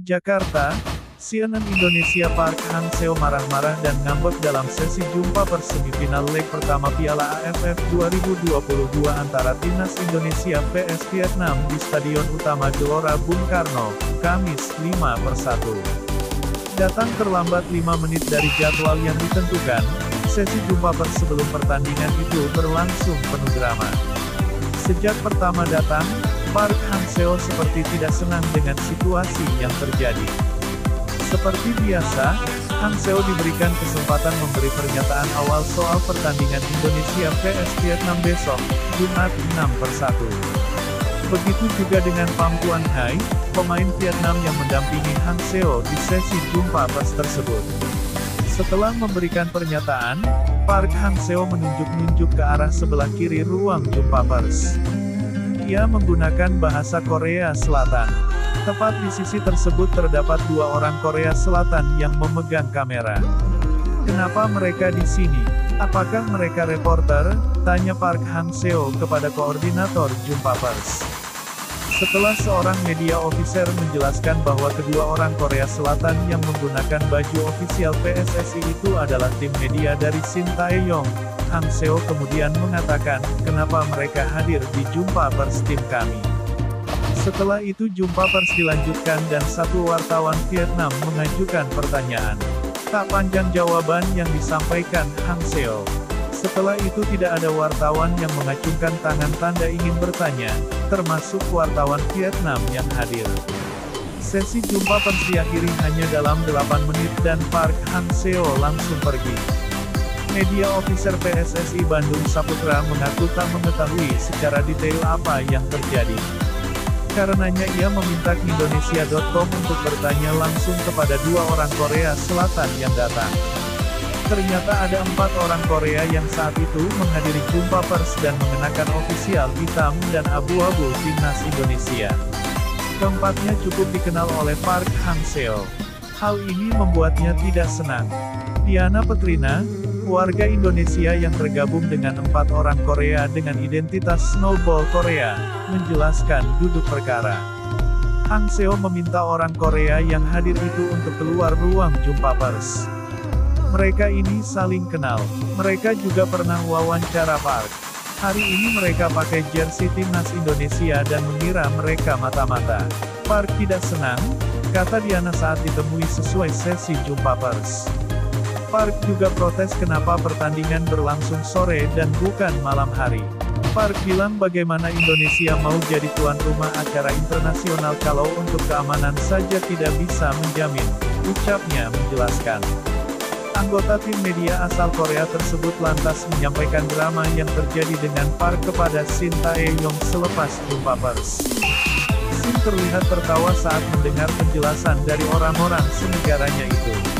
Jakarta, CNN Indonesia Park Hang-seo marah-marah dan ngambek dalam sesi jumpa persemifinal leg pertama Piala AFF 2022 antara Timnas Indonesia vs Vietnam di Stadion Utama Gelora Bung Karno, Kamis 5 per 1. Datang terlambat 5 menit dari jadwal yang ditentukan, sesi jumpa pers sebelum pertandingan itu berlangsung penuh drama. Sejak pertama datang, Park Hang-seo seperti tidak senang dengan situasi yang terjadi. Seperti biasa, Hang Seo diberikan kesempatan memberi pernyataan awal soal pertandingan Indonesia vs Vietnam besok, Jumat 6 per 1. Begitu juga dengan Pham Tuan Hai, pemain Vietnam yang mendampingi Hang Seo di sesi jumpa pers tersebut. Setelah memberikan pernyataan, Park Hang Seo menunjuk-nunjuk ke arah sebelah kiri ruang jumpa pers. Ia menggunakan bahasa Korea Selatan. Tepat di sisi tersebut terdapat dua orang Korea Selatan yang memegang kamera. Kenapa mereka di sini? Apakah mereka reporter? Tanya Park Hang Seo kepada koordinator jumpa pers. Setelah seorang media officer menjelaskan bahwa kedua orang Korea Selatan yang menggunakan baju ofisial PSSI itu adalah tim media dari Shin Tae-yong, Hang Seo kemudian mengatakan, kenapa mereka hadir di jumpa pers tim kami. Setelah itu jumpa pers dilanjutkan dan satu wartawan Vietnam mengajukan pertanyaan. Tak panjang jawaban yang disampaikan Hang Seo. Setelah itu tidak ada wartawan yang mengacungkan tangan tanda ingin bertanya, termasuk wartawan Vietnam yang hadir. Sesi jumpa pers diakhiri hanya dalam 8 menit dan Park Hang Seo langsung pergi. Media officer PSSI Bandung Saputra mengaku tak mengetahui secara detail apa yang terjadi. Karenanya ia meminta Indonesia.com untuk bertanya langsung kepada dua orang Korea Selatan yang datang. Ternyata ada empat orang Korea yang saat itu menghadiri jumpa pers dan mengenakan ofisial hitam dan abu-abu timnas Indonesia. Keempatnya cukup dikenal oleh Park Hang Seo. Hal ini membuatnya tidak senang. Diana Petrina, warga Indonesia yang tergabung dengan empat orang Korea dengan identitas Snowball Korea, menjelaskan duduk perkara. Hang Seo meminta orang Korea yang hadir itu untuk keluar ruang jumpa pers. Mereka ini saling kenal. Mereka juga pernah wawancara Park. Hari ini mereka pakai jersey timnas Indonesia dan mengira mereka mata-mata. Park tidak senang, kata Diana saat ditemui sesuai sesi jumpa pers. Park juga protes kenapa pertandingan berlangsung sore dan bukan malam hari. Park bilang bagaimana Indonesia mau jadi tuan rumah acara internasional kalau untuk keamanan saja tidak bisa menjamin, ucapnya menjelaskan. Anggota tim media asal Korea tersebut lantas menyampaikan drama yang terjadi dengan Park kepada Shin Tae-yong selepas jumpa pers. Shin terlihat tertawa saat mendengar penjelasan dari orang-orang senegaranya itu.